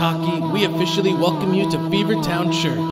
Taki, we officially welcome you to Beavertown Church.